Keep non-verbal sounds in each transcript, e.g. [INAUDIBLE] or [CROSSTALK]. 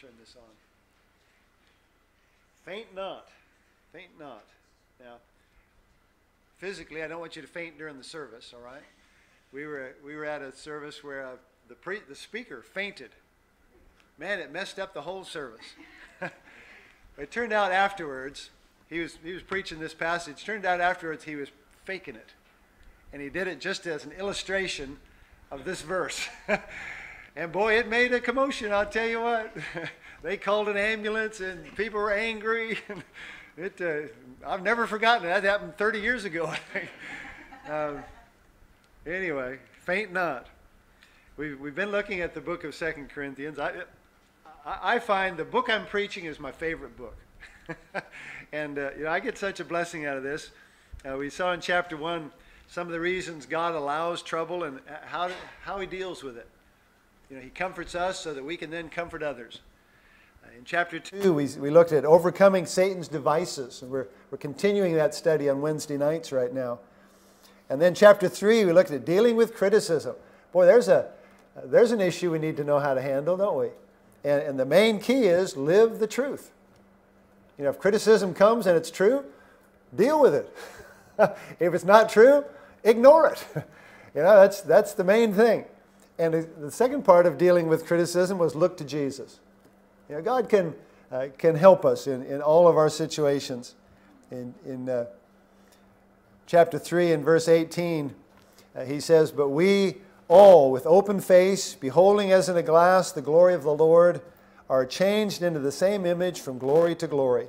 turn this on. Faint not. Faint not. Now, physically, I don't want you to faint during the service, all right? We were, we were at a service where uh, the, pre, the speaker fainted. Man, it messed up the whole service. But [LAUGHS] it turned out afterwards, he was, he was preaching this passage, turned out afterwards he was faking it. And he did it just as an illustration of this verse. [LAUGHS] and boy, it made a commotion, I'll tell you what. [LAUGHS] they called an ambulance and people were angry. [LAUGHS] it, uh, I've never forgotten it. That happened 30 years ago, [LAUGHS] I think. Um, anyway, faint not. We've, we've been looking at the book of Second Corinthians. I, I find the book I'm preaching is my favorite book. and uh, you know, I get such a blessing out of this. Uh, we saw in chapter 1 some of the reasons God allows trouble and how, how he deals with it. You know, he comforts us so that we can then comfort others. Uh, in chapter 2, we, we looked at overcoming Satan's devices, and we're, we're continuing that study on Wednesday nights right now. And then chapter 3, we looked at dealing with criticism. Boy, there's, a, there's an issue we need to know how to handle, don't we? And, and the main key is live the truth. You know, if criticism comes and it's true, deal with it. [LAUGHS] if it's not true, ignore it. [LAUGHS] you know, that's, that's the main thing. And the second part of dealing with criticism was look to Jesus. You know, God can, uh, can help us in, in all of our situations. In, in uh, chapter 3 and verse 18, uh, he says, But we all, with open face, beholding as in a glass the glory of the Lord, are changed into the same image from glory to glory,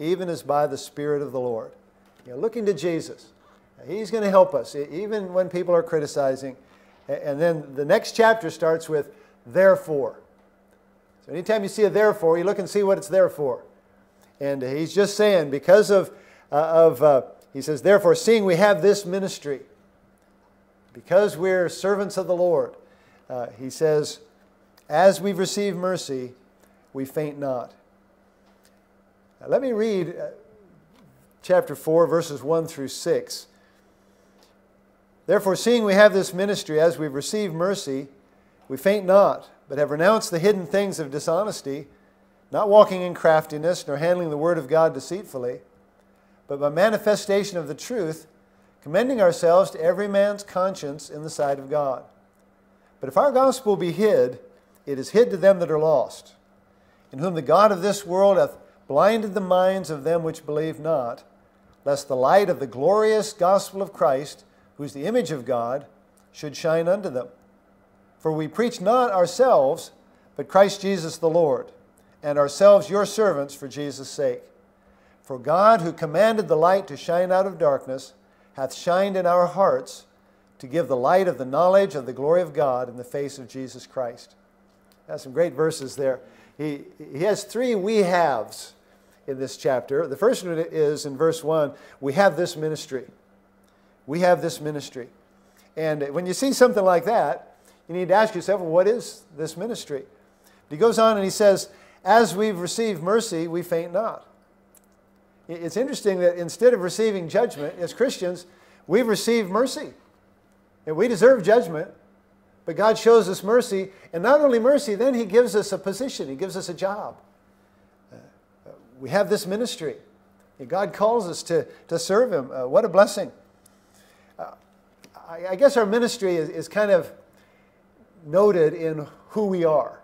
even as by the Spirit of the Lord. You know, looking to Jesus. He's going to help us, even when people are criticizing. And then the next chapter starts with, therefore. So anytime you see a therefore, you look and see what it's there for. And he's just saying, because of, uh, of uh, he says, therefore, seeing we have this ministry, because we're servants of the Lord, uh, he says, as we've received mercy, we faint not. Now, let me read uh, chapter 4, verses 1 through 6. Therefore, seeing we have this ministry, as we've received mercy, we faint not, but have renounced the hidden things of dishonesty, not walking in craftiness, nor handling the word of God deceitfully, but by manifestation of the truth, commending ourselves to every man's conscience in the sight of God. But if our gospel be hid, it is hid to them that are lost, in whom the God of this world hath blinded the minds of them which believe not, lest the light of the glorious gospel of Christ, who is the image of God, should shine unto them. For we preach not ourselves, but Christ Jesus the Lord, and ourselves your servants for Jesus' sake. For God, who commanded the light to shine out of darkness, hath shined in our hearts to give the light of the knowledge of the glory of God in the face of Jesus Christ. That's some great verses there. He, he has three we haves in this chapter. The first one is in verse 1 we have this ministry. We have this ministry. And when you see something like that, you need to ask yourself, well, what is this ministry? He goes on and he says, As we've received mercy, we faint not. It's interesting that instead of receiving judgment, as Christians, we've received mercy. And we deserve judgment, but God shows us mercy. And not only mercy, then He gives us a position, He gives us a job. Uh, we have this ministry. God calls us to, to serve Him. Uh, what a blessing. I, I guess our ministry is, is kind of noted in who we are.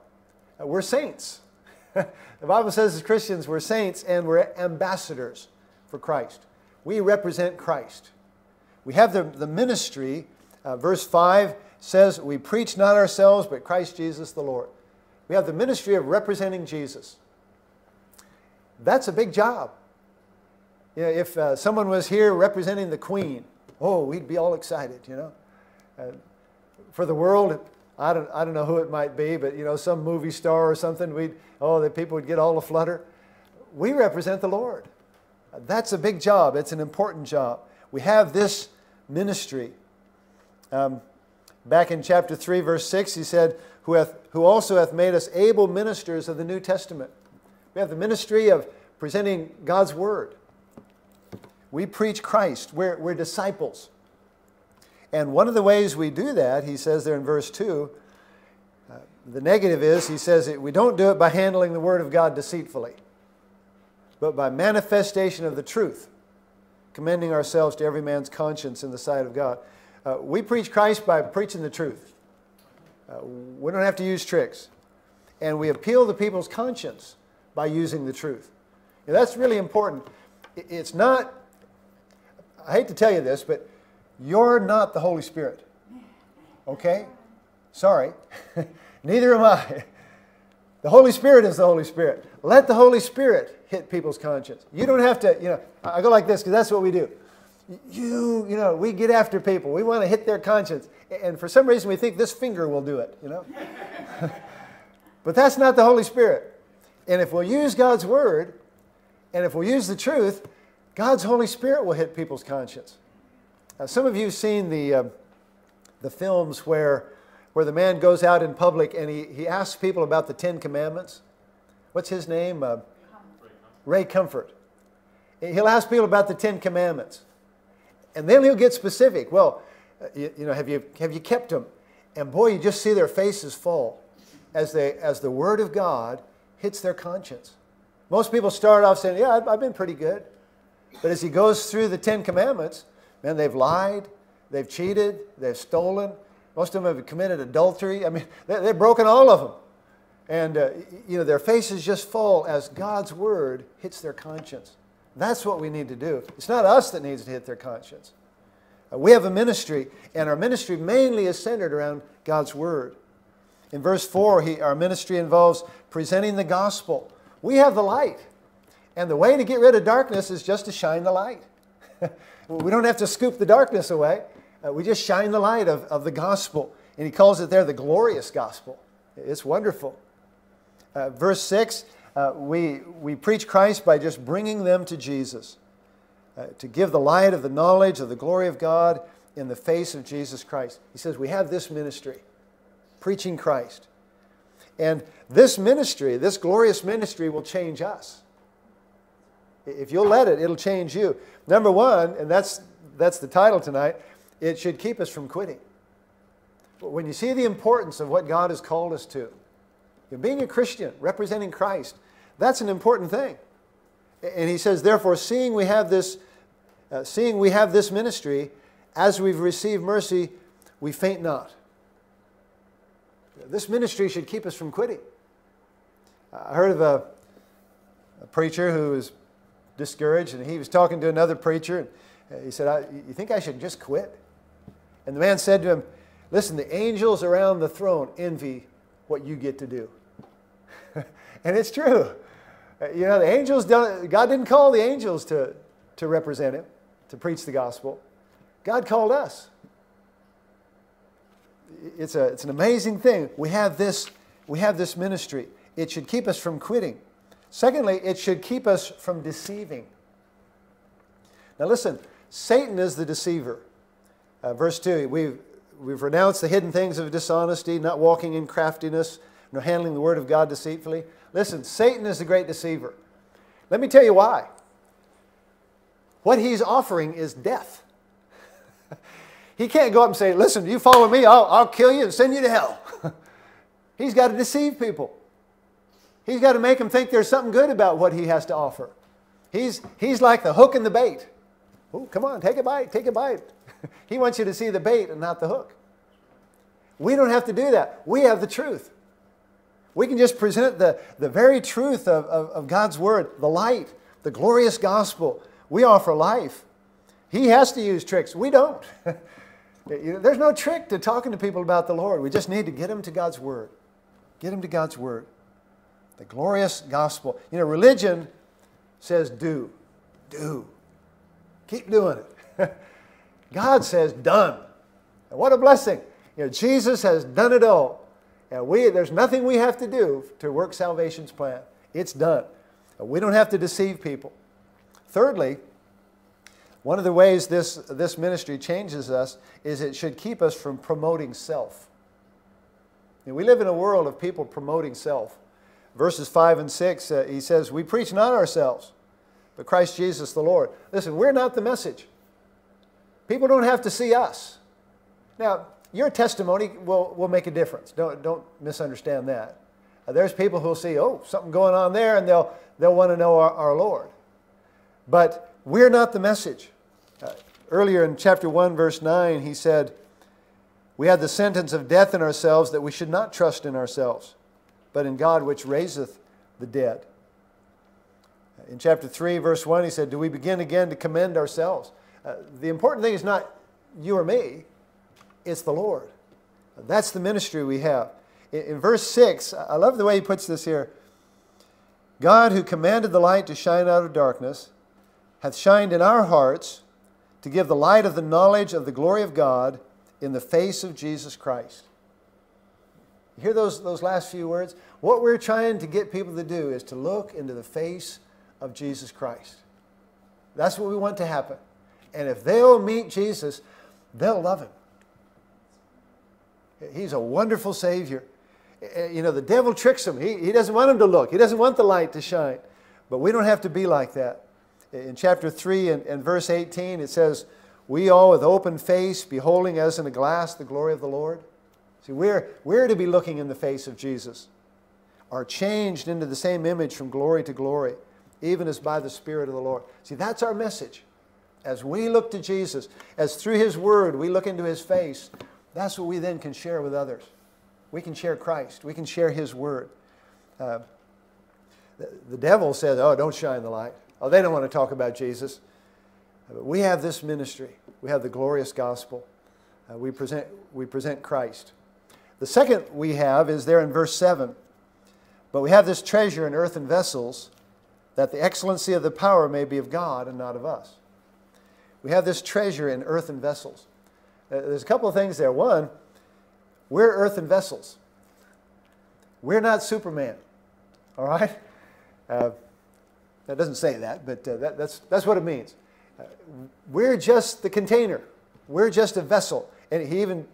Uh, we're saints. [LAUGHS] the Bible says as Christians, we're saints and we're ambassadors for Christ. We represent Christ. We have the, the ministry, uh, verse 5 says, We preach not ourselves, but Christ Jesus the Lord. We have the ministry of representing Jesus. That's a big job. You know, if uh, someone was here representing the Queen, oh, we'd be all excited, you know. Uh, for the world, I don't, I don't know who it might be, but you know, some movie star or something, we'd, oh, the people would get all a flutter. We represent the Lord. That's a big job. It's an important job. We have this ministry. Um, back in chapter 3, verse 6, he said, who, hath, who also hath made us able ministers of the New Testament. We have the ministry of presenting God's Word. We preach Christ. We're, we're disciples. And one of the ways we do that, he says there in verse 2, uh, the negative is, he says, we don't do it by handling the Word of God deceitfully, but by manifestation of the truth, commending ourselves to every man's conscience in the sight of God. Uh, we preach Christ by preaching the truth. Uh, we don't have to use tricks. And we appeal to people's conscience by using the truth. Now, that's really important. It's not, I hate to tell you this, but you're not the Holy Spirit. Okay? Sorry. [LAUGHS] Neither am I. The Holy Spirit is the Holy Spirit. Let the Holy Spirit hit people's conscience. You don't have to, you know, I go like this because that's what we do. You, you know, we get after people. We want to hit their conscience. And for some reason, we think this finger will do it, you know? [LAUGHS] but that's not the Holy Spirit. And if we'll use God's Word, and if we'll use the truth, God's Holy Spirit will hit people's conscience. Now, some of you have seen the, uh, the films where where the man goes out in public and he, he asks people about the Ten Commandments. What's his name? Uh, Ray Comfort. He'll ask people about the Ten Commandments. And then he'll get specific. Well, uh, you, you, know, have you, have you kept them? And boy, you just see their faces fall as, they, as the Word of God hits their conscience. Most people start off saying, Yeah, I've, I've been pretty good. But as he goes through the Ten Commandments, man, they've lied, they've cheated, they've stolen, most of them have committed adultery. I mean, they've broken all of them. And, uh, you know, their faces just fall as God's word hits their conscience. That's what we need to do. It's not us that needs to hit their conscience. Uh, we have a ministry, and our ministry mainly is centered around God's word. In verse 4, he, our ministry involves presenting the gospel. We have the light. And the way to get rid of darkness is just to shine the light. [LAUGHS] we don't have to scoop the darkness away. Uh, we just shine the light of, of the gospel. And he calls it there the glorious gospel. It's wonderful. Uh, verse 6 uh, we, we preach Christ by just bringing them to Jesus, uh, to give the light of the knowledge of the glory of God in the face of Jesus Christ. He says, We have this ministry, preaching Christ. And this ministry, this glorious ministry, will change us. If you'll let it, it'll change you. Number one, and that's, that's the title tonight it should keep us from quitting. When you see the importance of what God has called us to, being a Christian, representing Christ, that's an important thing. And he says, therefore, seeing we have this, uh, seeing we have this ministry, as we've received mercy, we faint not. This ministry should keep us from quitting. I heard of a, a preacher who was discouraged, and he was talking to another preacher, and he said, "You think I should just quit?" And the man said to him, Listen, the angels around the throne envy what you get to do. [LAUGHS] and it's true. Uh, you know, the angels God didn't call the angels to, to represent him, to preach the gospel. God called us. It's, a, it's an amazing thing. We have, this, we have this ministry. It should keep us from quitting. Secondly, it should keep us from deceiving. Now, listen, Satan is the deceiver. Uh, verse 2 we've, we've renounced the hidden things of dishonesty, not walking in craftiness, nor handling the word of God deceitfully. Listen, Satan is the great deceiver. Let me tell you why. What he's offering is death. [LAUGHS] he can't go up and say, Listen, you follow me, I'll, I'll kill you and send you to hell. [LAUGHS] he's got to deceive people. He's got to make them think there's something good about what he has to offer. He's, he's like the hook and the bait. Oh, come on, take a bite, take a bite. [LAUGHS] he wants you to see the bait and not the hook. We don't have to do that. We have the truth. We can just present the, the very truth of, of, of God's Word, the light, the glorious gospel. We offer life. He has to use tricks. We don't. [LAUGHS] There's no trick to talking to people about the Lord. We just need to get them to God's Word. Get them to God's Word. The glorious gospel. You know, religion says do, do. Keep doing it. [LAUGHS] God says, done. And what a blessing. You know, Jesus has done it all. And we, there's nothing we have to do to work salvation's plan. It's done. And we don't have to deceive people. Thirdly, one of the ways this, this ministry changes us is it should keep us from promoting self. And we live in a world of people promoting self. Verses 5 and 6, uh, he says, We preach not ourselves, but Christ Jesus the Lord. Listen, we're not the message. People don't have to see us. Now, your testimony will, will make a difference. Don't, don't misunderstand that. Uh, there's people who'll see, oh, something going on there, and they'll, they'll want to know our, our Lord. But we're not the message. Uh, earlier in chapter 1, verse 9, he said, We had the sentence of death in ourselves that we should not trust in ourselves, but in God which raiseth the dead. In chapter 3, verse 1, he said, Do we begin again to commend ourselves? Uh, the important thing is not you or me, it's the Lord. That's the ministry we have. In, in verse 6, I love the way he puts this here God, who commanded the light to shine out of darkness, hath shined in our hearts to give the light of the knowledge of the glory of God in the face of Jesus Christ. You hear those, those last few words? What we're trying to get people to do is to look into the face of Jesus Christ. That's what we want to happen. And if they'll meet Jesus, they'll love him. He's a wonderful Savior. Eh, you know, the devil tricks him. He, he doesn't want him to look, he doesn't want the light to shine. But we don't have to be like that. In chapter 3 and, and verse 18, it says, We all with open face, beholding as in a glass the glory of the Lord. See, we're, we're to be looking in the face of Jesus, are changed into the same image from glory to glory, even as by the Spirit of the Lord. See, that's our message. As we look to Jesus, as through His Word we look into His face, that's what we then can share with others. We can share Christ, we can share His Word. Uh, the, the devil says, Oh, don't shine the light. Oh, they don't want to talk about Jesus. But we have this ministry, we have the glorious gospel. Uh, we, present, we present Christ. The second we have is there in verse 7. But we have this treasure in earthen vessels, that the excellency of the power may be of God and not of us. We have this treasure in earthen vessels. Uh, there's a couple of things there. One, we're earthen vessels. We're not Superman, all right? Uh, that doesn't say that, but uh, that, that's, that's what it means. Uh, we're just the container. We're just a vessel. And he even,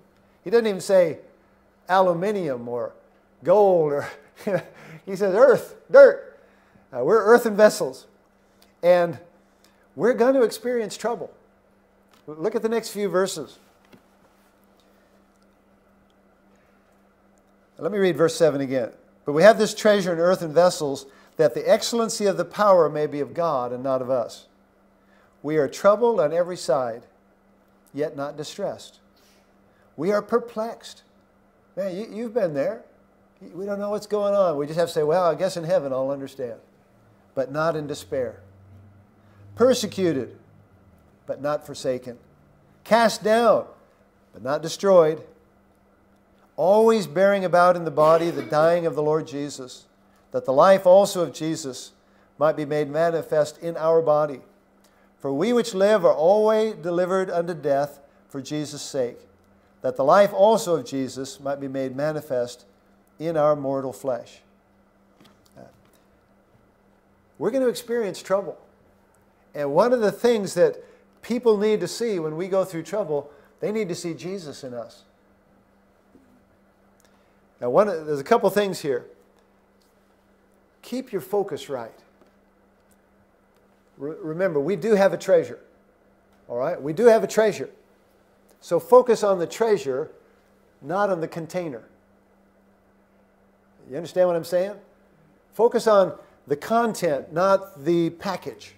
he doesn't even say aluminium or gold or, [LAUGHS] he says earth, dirt. Uh, we're earthen vessels. And we're going to experience trouble. Look at the next few verses. Let me read verse 7 again. But we have this treasure in earthen vessels, that the excellency of the power may be of God and not of us. We are troubled on every side, yet not distressed. We are perplexed. Man, you, have been there. We don't know what's going on. We just have to say, well, I guess in heaven I'll understand. But not in despair. Persecuted, but not forsaken. Cast down, but not destroyed. Always bearing about in the body the dying of the Lord Jesus, that the life also of Jesus might be made manifest in our body. For we which live are always delivered unto death for Jesus' sake, that the life also of Jesus might be made manifest in our mortal flesh. Uh, we're going to experience trouble. And one of the things that people need to see when we go through trouble, they need to see Jesus in us. Now, one, there's a couple things here. Keep your focus right. Re- remember, we do have a treasure. All right? We do have a treasure. So focus on the treasure, not on the container. You understand what I'm saying? Focus on the content, not the package.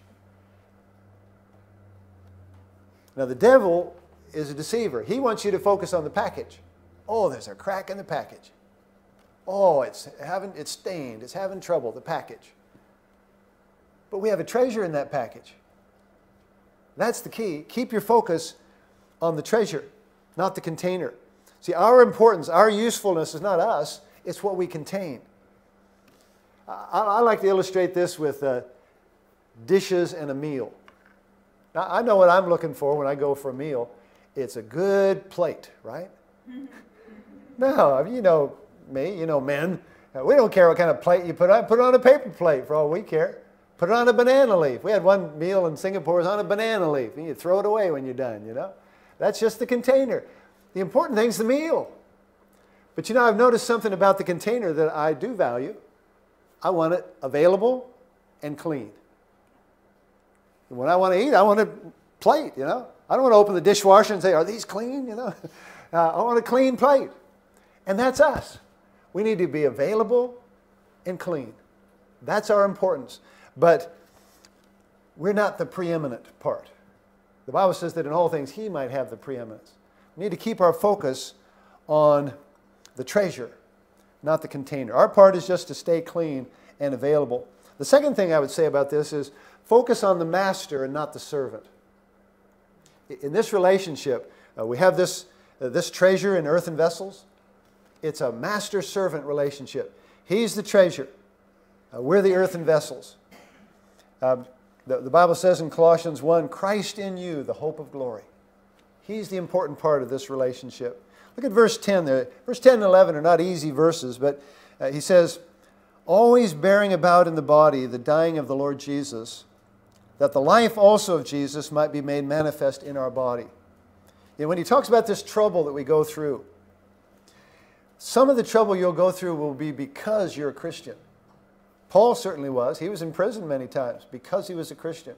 Now, the devil is a deceiver. He wants you to focus on the package. Oh, there's a crack in the package. Oh, it's, having, it's stained. It's having trouble, the package. But we have a treasure in that package. That's the key. Keep your focus on the treasure, not the container. See, our importance, our usefulness is not us, it's what we contain. I, I like to illustrate this with uh, dishes and a meal. Now, I know what I'm looking for when I go for a meal. It's a good plate, right? [LAUGHS] no, you know me, you know men. We don't care what kind of plate you put on. Put it on a paper plate for all we care. Put it on a banana leaf. We had one meal in Singapore was on a banana leaf. And you throw it away when you're done, you know? That's just the container. The important thing's the meal. But you know, I've noticed something about the container that I do value. I want it available and clean. When I want to eat, I want a plate, you know. I don't want to open the dishwasher and say, are these clean, you know. [LAUGHS] Uh, I want a clean plate. And that's us. We need to be available and clean. That's our importance. But we're not the preeminent part. The Bible says that in all things He might have the preeminence. We need to keep our focus on the treasure, not the container. Our part is just to stay clean and available. The second thing I would say about this is focus on the master and not the servant. In this relationship, uh, we have this, uh, this treasure in earthen vessels. It's a master servant relationship. He's the treasure, uh, we're the earthen vessels. Um, the, the Bible says in Colossians 1 Christ in you, the hope of glory. He's the important part of this relationship. Look at verse 10 there. Verse 10 and 11 are not easy verses, but uh, he says, Always bearing about in the body the dying of the Lord Jesus, that the life also of Jesus might be made manifest in our body. And when he talks about this trouble that we go through, some of the trouble you'll go through will be because you're a Christian. Paul certainly was. He was in prison many times because he was a Christian.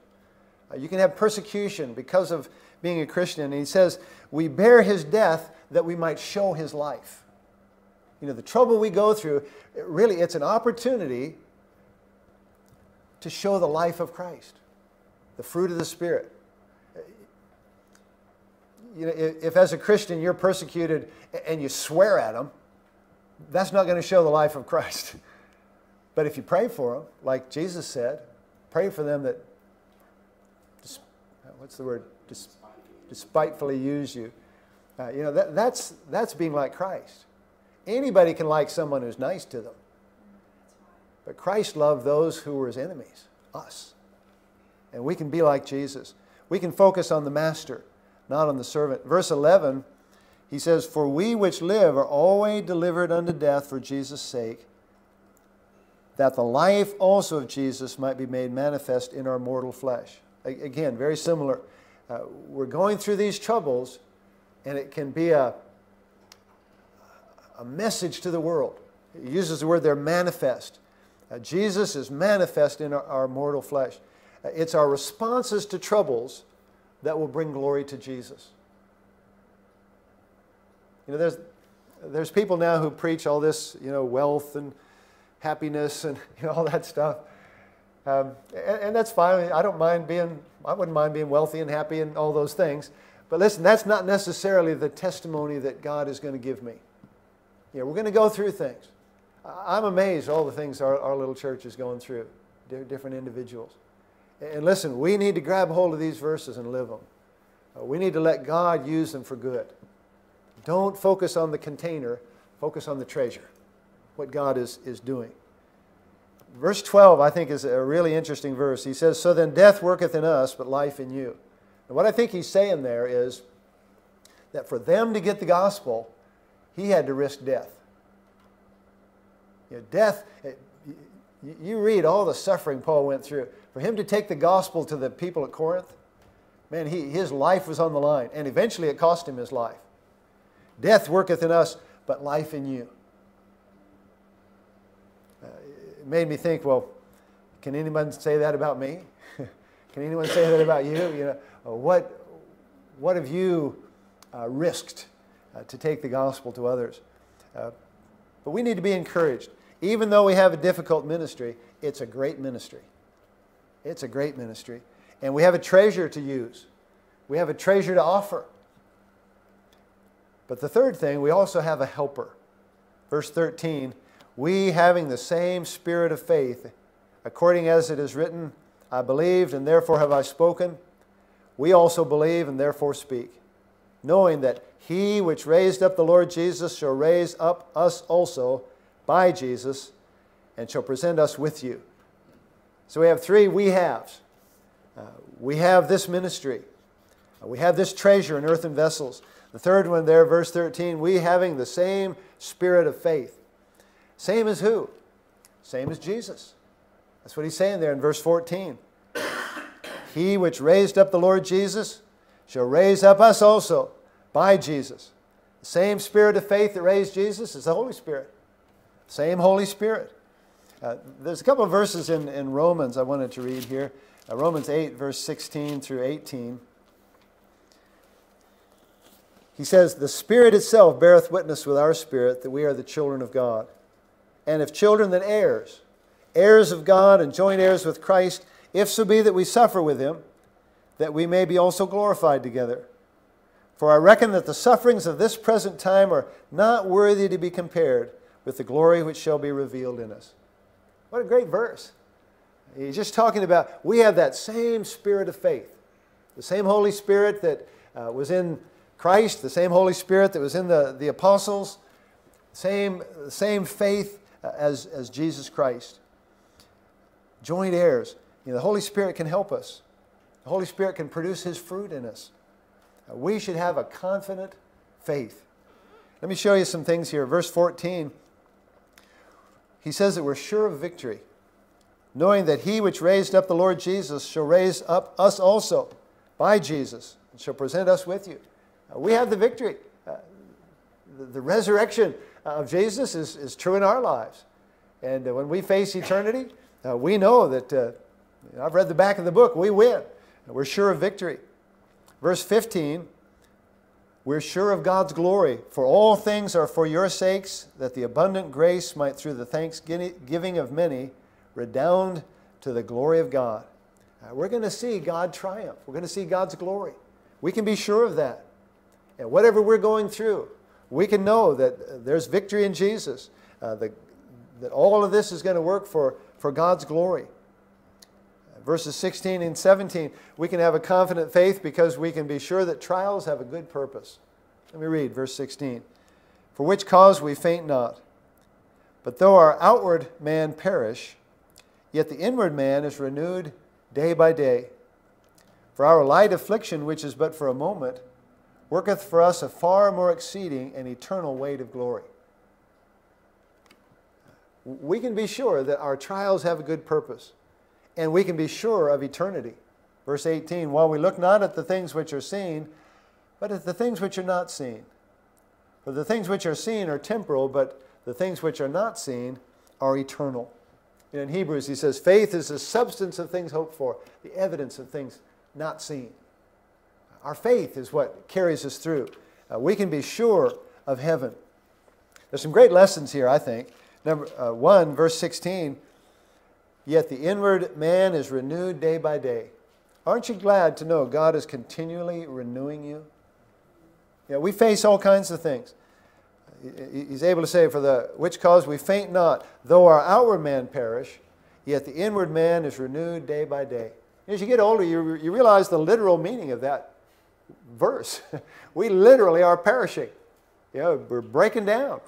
Uh, you can have persecution because of being a Christian. And he says, We bear his death that we might show his life. You know, the trouble we go through, really, it's an opportunity to show the life of Christ, the fruit of the Spirit. You know, if, if as a Christian you're persecuted and you swear at them, that's not going to show the life of Christ. [LAUGHS] But if you pray for them, like Jesus said, pray for them that, what's the word, despitefully use you. Uh, you know, that, that's, that's being like Christ. Anybody can like someone who's nice to them. But Christ loved those who were his enemies, us. And we can be like Jesus. We can focus on the master, not on the servant. Verse 11, he says, For we which live are always delivered unto death for Jesus' sake that the life also of Jesus might be made manifest in our mortal flesh. Again, very similar. Uh, we're going through these troubles, and it can be a, a message to the world. He uses the word there, manifest. Uh, Jesus is manifest in our, our mortal flesh. Uh, it's our responses to troubles that will bring glory to Jesus. You know, there's, there's people now who preach all this, you know, wealth and happiness and [LAUGHS] you know, all that stuff. Um, and, and, that's fine. I don't mind being, I wouldn't mind being wealthy and happy and all those things. But listen, that's not necessarily the testimony that God is going to give me. Know, we're going to go through things. I'm amazed all the things our, our little church is going through, different individuals. And listen, we need to grab hold of these verses and live them. Uh, we need to let God use them for good. Don't focus on the container, focus on the treasure what God is, is doing. Verse 12, I think, is a really interesting verse. He says, So then death worketh in us, but life in you. And what I think he's saying there is that for them to get the gospel, he had to risk death. You know, death, eh, you read all the suffering Paul went through. For him to take the gospel to the people at Corinth, man, he, his life was on the line. And eventually it cost him his life. Death worketh in us, but life in you it made me think, well, can anyone say that about me? [LAUGHS] can anyone say that about you? You know, uh, what, what have you uh, risked uh, to take the gospel to others? Uh, but we need to be encouraged. Even though we have a difficult ministry, it's a great ministry. It's a great ministry. And we have a treasure to use. We have a treasure to offer. But the third thing, we also have a helper. Verse 13 we having the same spirit of faith, according as it is written, I believed and therefore have I spoken, we also believe and therefore speak, knowing that he which raised up the Lord Jesus shall raise up us also by Jesus and shall present us with you. So we have three we haves. Uh, we have this ministry. Uh, we have this treasure in earthen vessels. The third one there, verse 13, we having the same spirit of faith. Same as who? Same as Jesus. That's what he's saying there in verse 14. [COUGHS] he which raised up the Lord Jesus shall raise up us also by Jesus. The same spirit of faith that raised Jesus is the Holy Spirit. Same Holy Spirit. Uh, there's a couple of verses in, in Romans I wanted to read here. Uh, Romans 8, verse 16 through 18. he says, The Spirit itself beareth witness with our spirit that we are the children of God. And if children, then heirs, heirs of God and joint heirs with Christ, if so be that we suffer with him, that we may be also glorified together. For I reckon that the sufferings of this present time are not worthy to be compared with the glory which shall be revealed in us. What a great verse. He's just talking about we have that same spirit of faith, the same Holy Spirit that uh, was in Christ, the same Holy Spirit that was in the, the apostles, same, same faith as, as Jesus Christ. Joint heirs. You know, the Holy Spirit can help us. The Holy Spirit can produce His fruit in us. Uh, we should have a confident faith. Let me show you some things here. Verse 14, he says that we're sure of victory knowing that he which raised up the Lord Jesus shall raise up us also by Jesus and shall present us with you. Uh, we have the victory. Uh, the, the, resurrection of Jesus is, is true in our lives. And uh, when we face eternity, uh, we know that, uh, I've read the back of the book, we win. We're sure of victory. Verse 15, we're sure of God's glory, for all things are for your sakes, that the abundant grace might through the thanksgiving giving of many redound to the glory of God. Uh, we're going to see God triumph. We're going to see God's glory. We can be sure of that. And whatever we're going through, we can know that there's victory in Jesus, uh, the, that all of this is going to work for, for God's glory. Verses 16 and 17, we can have a confident faith because we can be sure that trials have a good purpose. Let me read verse 16. For which cause we faint not. But though our outward man perish, Yet the inward man is renewed day by day. For our light affliction, which is but for a moment, worketh for us a far more exceeding and eternal weight of glory. We can be sure that our trials have a good purpose, and we can be sure of eternity. Verse 18 While we look not at the things which are seen, but at the things which are not seen. For the things which are seen are temporal, but the things which are not seen are eternal in Hebrews, he says, faith is the substance of things hoped for, the evidence of things not seen. Our faith is what carries us through. Uh, we can be sure of heaven. There's some great lessons here, I think. Number uh, one, verse 16, yet the inward man is renewed day by day. Aren't you glad to know God is continually renewing you? Yeah, we face all kinds of things he's able to say, For the which cause we faint not, though our outward man perish, yet the inward man is renewed day by day. As you get older, you, you realize the literal meaning of that verse. [LAUGHS] we literally are perishing. You know, we're breaking down.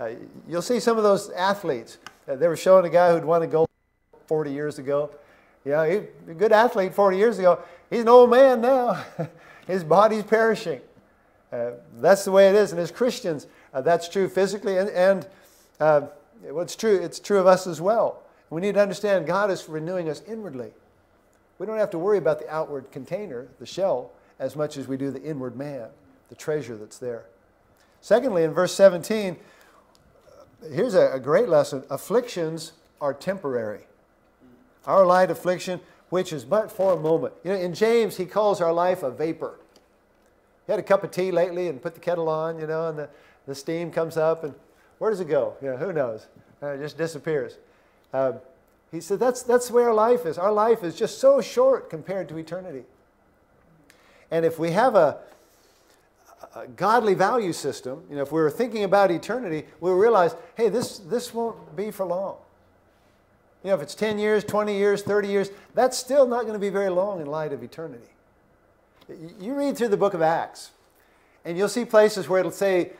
Uh, you'll see some of those athletes. Uh, they were showing a guy who'd won a gold 40 years ago. Yeah, he, a good athlete 40 years ago. He's an old man now. [LAUGHS] His body's perishing. Uh, that's the way it is. And as Christians, uh, that's true physically, and, and uh, it's true. It's true of us as well. We need to understand God is renewing us inwardly. We don't have to worry about the outward container, the shell, as much as we do the inward man, the treasure that's there. Secondly, in verse 17, here's a, great lesson afflictions are temporary. Our light affliction, which is but for a moment. You know, in James, he calls our life a vapor. You had a cup of tea lately and put the kettle on, you know, and the, the steam comes up, and where does it go? You know, who knows? Uh, it just disappears. Uh, he said that's, that's where life is. Our life is just so short compared to eternity. And if we have a, a godly value system, you know, if we were thinking about eternity, we'll realize, hey, this, this won't be for long. You know, if it's 10 years, 20 years, 30 years, that's still not going to be very long in light of eternity. You read through the book of Acts, and you'll see places where it'll say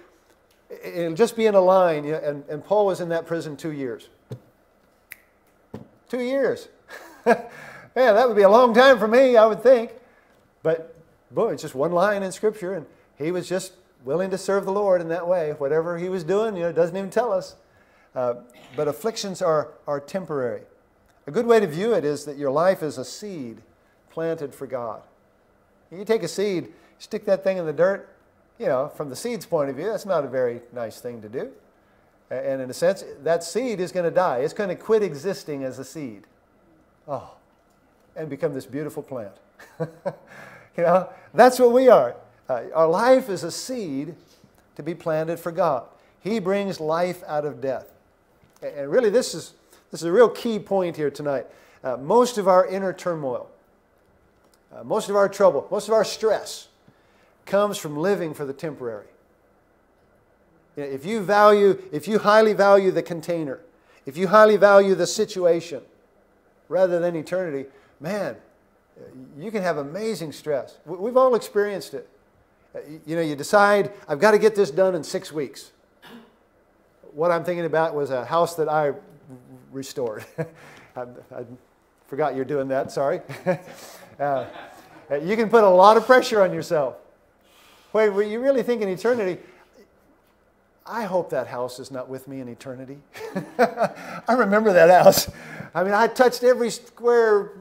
it'll just be in a line, and, and Paul was in that prison two years. Two years. [LAUGHS] Man, that would be a long time for me, I would think. But boy, it's just one line in Scripture, and he was just willing to serve the Lord in that way. Whatever he was doing, you know, doesn't even tell us. Uh, but afflictions are, are temporary. A good way to view it is that your life is a seed planted for God. You take a seed, stick that thing in the dirt, you know, from the seed's point of view, that's not a very nice thing to do. And in a sense, that seed is going to die. It's going to quit existing as a seed. Oh, and become this beautiful plant. [LAUGHS] [LAUGHS] you know, that's what we are. Uh, our life is a seed to be planted for God. He brings life out of death. And really, this is, this is a real key point here tonight. Uh, most of our inner turmoil, uh, most of our trouble, most of our stress comes from living for the temporary. You know, if you value, if you highly value the container, if you highly value the situation rather than eternity, man, you can have amazing stress. We've all experienced it. Uh, you know, you decide, I've got to get this done in six weeks. What I'm thinking about was a house that I restored. [LAUGHS] I, I, forgot you're doing that, sorry. [LAUGHS] uh, you can put a lot of pressure on yourself. Wait, were you really thinking eternity? I hope that house is not with me in eternity. [LAUGHS] I remember that house. I mean, I touched every square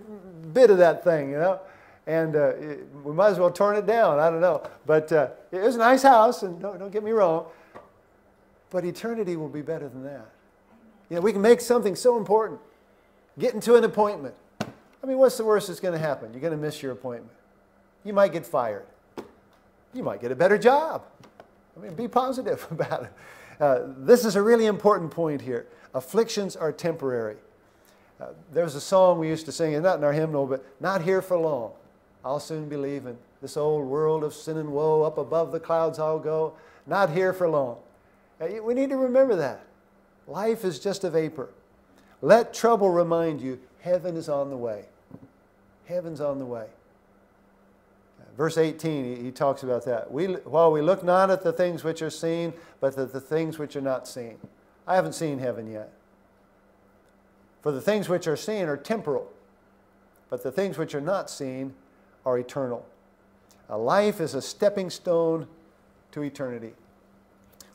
bit of that thing, you know, and uh, it, we might as well turn it down. I don't know. But uh, it was a nice house, and don't, don't get me wrong, but eternity will be better than that. You know, we can make something so important, Getting to an appointment. I mean, what's the worst that's going to happen? You're going to miss your appointment. You might get fired. You might get a better job. I mean, be positive [LAUGHS] about it. Uh, this is a really important point here. Afflictions are temporary. Uh, there's a song we used to sing, and not in our hymnal, but not here for long. I'll soon be leaving this old world of sin and woe. Up above the clouds I'll go. Not here for long. Uh, we need to remember that. Life is just a vapor. Let trouble remind you heaven is on the way. Heaven's on the way. Verse 18, he, he talks about that. We, while we look not at the things which are seen, but at the things which are not seen. I haven't seen heaven yet. For the things which are seen are temporal, but the things which are not seen are eternal. A life is a stepping stone to eternity.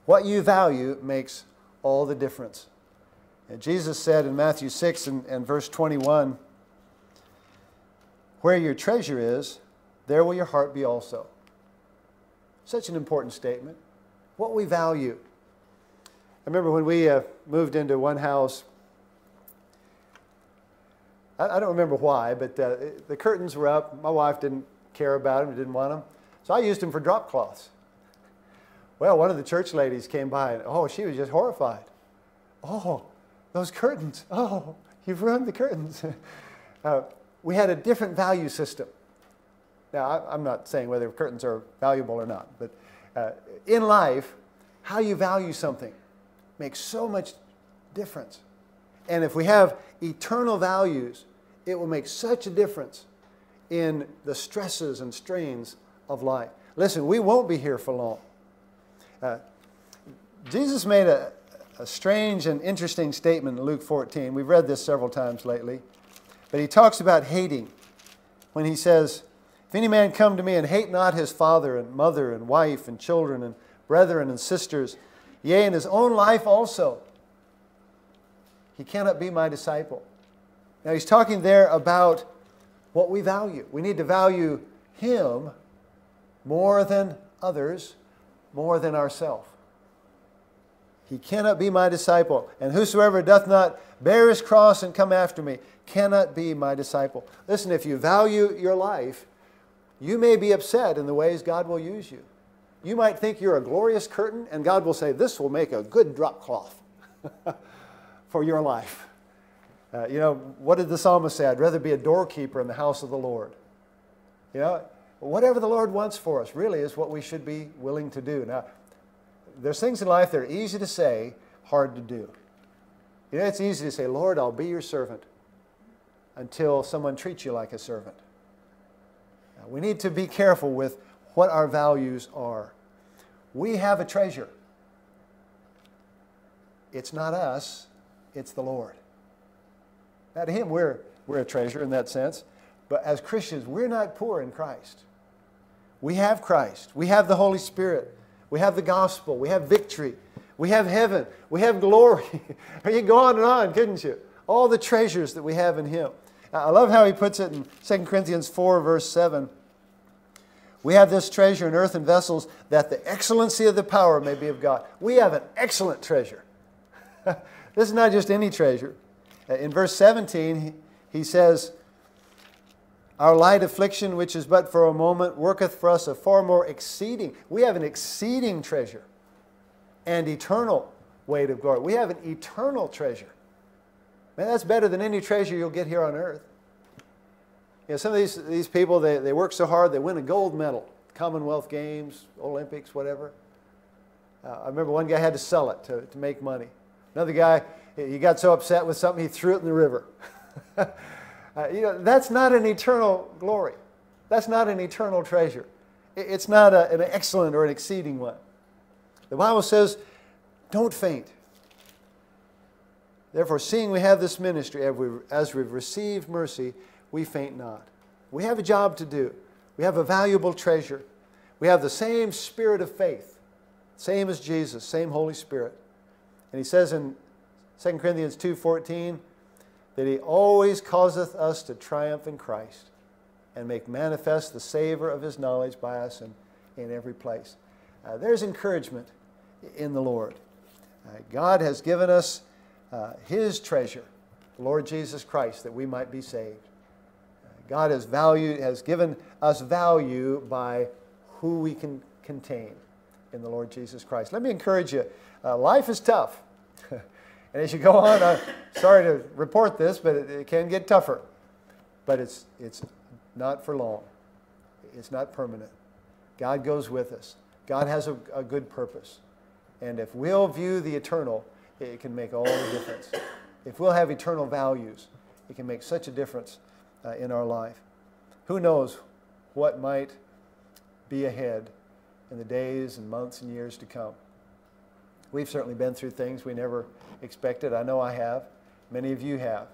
What you value makes all the difference. And Jesus said in Matthew 6 and, and verse 21 Where your treasure is, there will your heart be also. Such an important statement. What we value. I remember when we uh, moved into one house, I, I don't remember why, but uh, the curtains were up. My wife didn't care about them, didn't want them. So I used them for drop cloths. Well, one of the church ladies came by and, oh, she was just horrified. Oh, those curtains. Oh, you've ruined the curtains. [LAUGHS] uh, we had a different value system. Now, I, am not saying whether curtains are valuable or not, but uh, in life, how you value something makes so much difference. And if we have eternal values, it will make such a difference in the stresses and strains of life. Listen, we won't be here for long. Uh, Jesus made a, a strange and interesting statement in Luke 14. We've read this several times lately. But he talks about hating when he says, if any man come to me and hate not his father and mother and wife and children and brethren and sisters, yea, and his own life also, he cannot be my disciple. Now he's talking there about what we value. We need to value him more than others, more than ourselves. He cannot be my disciple. And whosoever doth not bear his cross and come after me cannot be my disciple. Listen, if you value your life, you may be upset in the ways God will use you. You might think you're a glorious curtain, and God will say, This will make a good drop cloth [LAUGHS] for your life. Uh, you know, what did the psalmist say? I'd rather be a doorkeeper in the house of the Lord. You know, whatever the Lord wants for us really is what we should be willing to do. Now, there's things in life that are easy to say, hard to do. You know, it's easy to say, Lord, I'll be your servant until someone treats you like a servant. We need to be careful with what our values are. We have a treasure. It's not us, it's the Lord. Now, to Him, we're, we're a treasure in that sense. But as Christians, we're not poor in Christ. We have Christ. We have the Holy Spirit. We have the gospel. We have victory. We have heaven. We have glory. [LAUGHS] you go on and on, couldn't you? All the treasures that we have in Him. I love how he puts it in 2 Corinthians 4, verse 7. We have this treasure in earthen vessels that the excellency of the power may be of God. We have an excellent treasure. [LAUGHS] this is not just any treasure. Uh, in verse 17, he says, Our light affliction, which is but for a moment, worketh for us a far more exceeding. We have an exceeding treasure and eternal weight of glory. We have an eternal treasure. Man, that's better than any treasure you'll get here on earth. You know, some of these, these people, they, they work so hard, they win a gold medal, Commonwealth Games, Olympics, whatever. Uh, I remember one guy had to sell it to, to make money. Another guy, he got so upset with something, he threw it in the river. [LAUGHS] uh, you know, that's not an eternal glory. That's not an eternal treasure. It's not a, an excellent or an exceeding one. The Bible says, don't faint. Therefore, seeing we have this ministry, as, we, as we've received mercy, we faint not. We have a job to do. We have a valuable treasure. We have the same spirit of faith, same as Jesus, same Holy Spirit. And he says in 2 Corinthians 2:14 that he always causeth us to triumph in Christ and make manifest the savor of his knowledge by us in, in every place. Uh, there's encouragement in the Lord. Uh, God has given us uh, his treasure, the Lord Jesus Christ, that we might be saved. Uh, God has valued, has given us value by who we can contain in the Lord Jesus Christ. Let me encourage you. Uh, life is tough. [LAUGHS] and as you go on, I'm sorry to report this, but it, it can get tougher. But it's, it's not for long. It's not permanent. God goes with us. God has a, a good purpose. And if we'll view the eternal, it can make all the difference. If we'll have eternal values, it can make such a difference uh, in our life. Who knows what might be ahead in the days and months and years to come. We've certainly been through things we never expected. I know I have. Many of you have.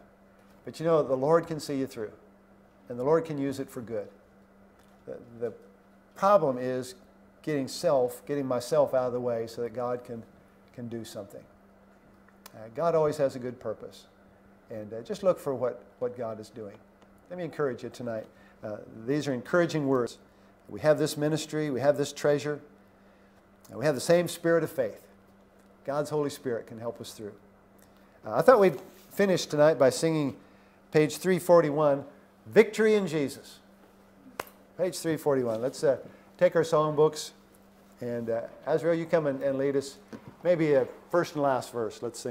But you know, the Lord can see you through, and the Lord can use it for good. The, the problem is getting self, getting myself out of the way so that God can, can do something. Uh, God always has a good purpose. And uh, just look for what, what God is doing. Let me encourage you tonight. Uh, these are encouraging words. We have this ministry, we have this treasure, and we have the same spirit of faith. God's Holy Spirit can help us through. Uh, I thought we'd finish tonight by singing page 341 Victory in Jesus. Page 341. Let's uh, take our songbooks. And uh, Azrael, you come and, and lead us. Maybe a first and last verse. Let's sing.